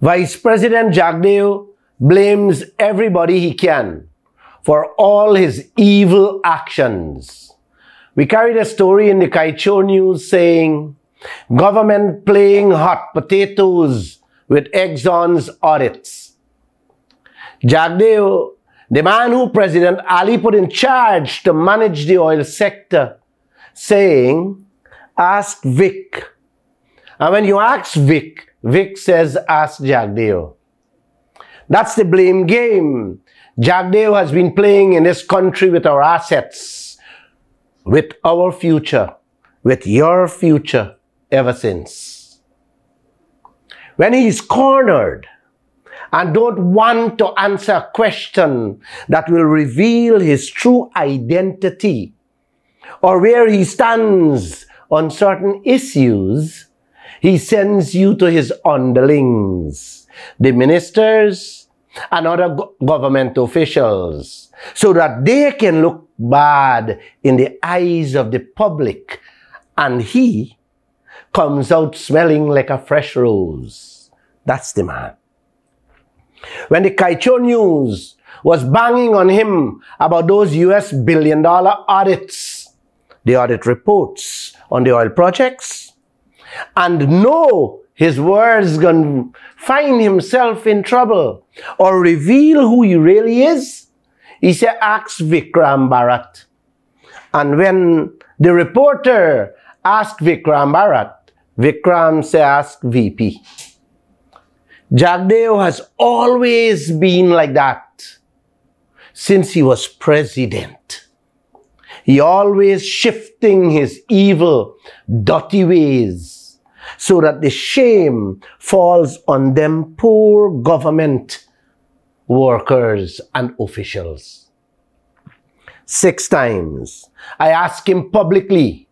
Vice President Jagdeo blames everybody he can for all his evil actions. We carried a story in the Kaieteur News saying, government playing hot potatoes with Exxon's audits. Jagdeo, the man who President Ali put in charge to manage the oil sector, saying, ask Vic. And when you ask Vic, Vic says, ask Jagdeo. That's the blame game Jagdeo has been playing in this country with our assets, with our future, with your future ever since. When he's cornered and don't want to answer a question that will reveal his true identity or where he stands on certain issues, he sends you to his underlings, the ministers and other go government officials, so that they can look bad in the eyes of the public and he comes out smelling like a fresh rose. That's the man. When the Kaieteur News was banging on him about those US billion dollar audits, the audit reports on the oil projects, and know his words going to find himself in trouble or reveal who he really is, he said, ask Vickram Bharrat. And when the reporter asked Vickram Bharrat, Vickram said, ask VP. Jagdeo has always been like that since he was president. He always shifting his evil, dirty ways so that the shame falls on them poor government workers and officials. Six times I asked him publicly,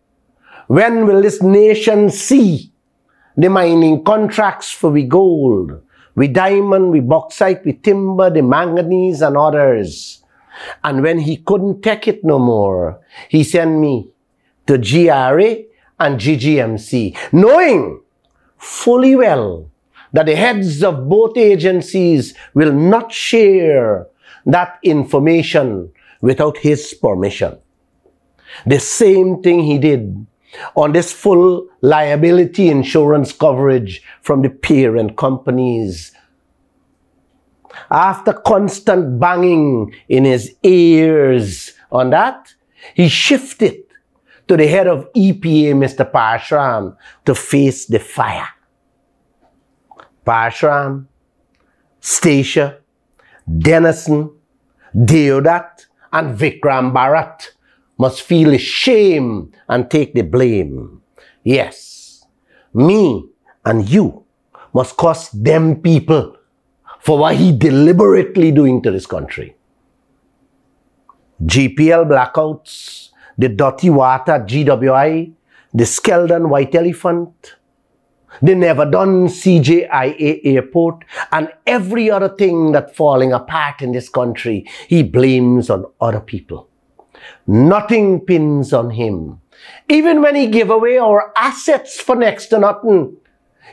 when will this nation see the mining contracts for we gold, we diamond, we bauxite, we timber, the manganese and others? And when he couldn't take it no more, he sent me to GRA and GGMC, knowing fully well that the heads of both agencies will not share that information without his permission. The same thing he did on this full liability insurance coverage from the parent companies. After constant banging in his ears on that, he shifted to the head of EPA, Mr. Parsram, to face the fire. Parsram, Stacia, Denison, Deodat, and Vickram Bharrat must feel shame and take the blame. Yes, me and you must cost them people for what he deliberately doing to this country. GPL blackouts, the dirty water GWI, the Skeldon White Elephant, the never done CJIA airport, and every other thing that's falling apart in this country, he blames on other people. Nothing pins on him. Even when he give away our assets for next to nothing,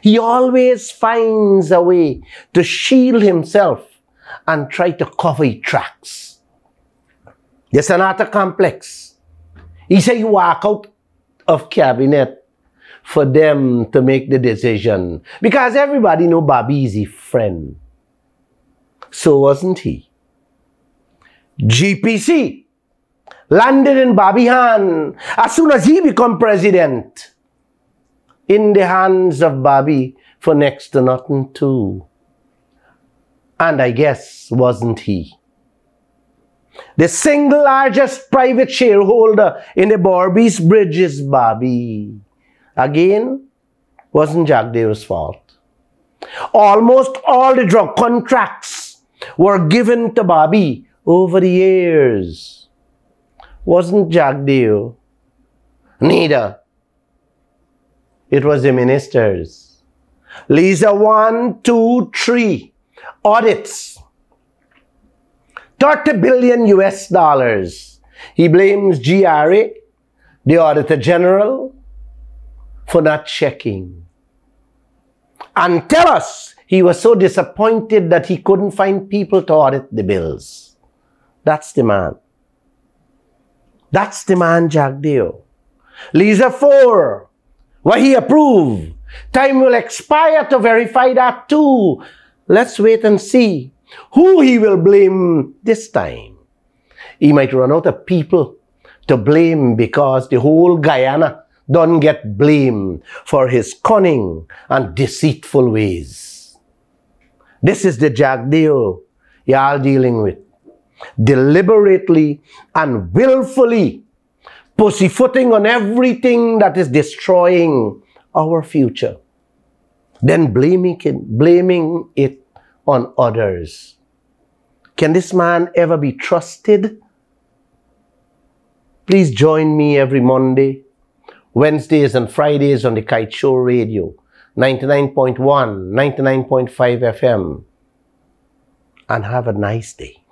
he always finds a way to shield himself and try to cover his tracks. The Sanata complex. He said he walk out of cabinet for them to make the decision because everybody know Bobby is a friend. So wasn't he? GPC landed in Babihan as soon as he become president in the hands of Bobby for next to nothing too. And I guess wasn't he? The single largest private shareholder in the Berbice Bridge is Bobby. Again, wasn't Jack Jagdeo's fault. Almost all the drug contracts were given to Bobby over the years wasn't Jack Jagdeo. Neither. It was the ministers. Liza, one, two, three. Audits. 30 billion US dollars. He blames GRA, the Auditor General, for not checking. and tell us he was so disappointed that he couldn't find people to audit the bills. That's the man. That's the man, Jack Deo. Liza 4, what he approved. Time will expire to verify that too. Let's wait and see who he will blame this time. He might run out of people to blame because the whole Guyana don't get blamed for his cunning and deceitful ways. This is the Jagdeo y'all dealing with. Deliberately and willfully pussyfooting on everything that is destroying our future. Then blaming it, blaming it on others. Can this man ever be trusted? Please join me every Monday, Wednesdays, and Fridays on the Kaieteur Radio, 99.1, 99.5 FM, and have a nice day.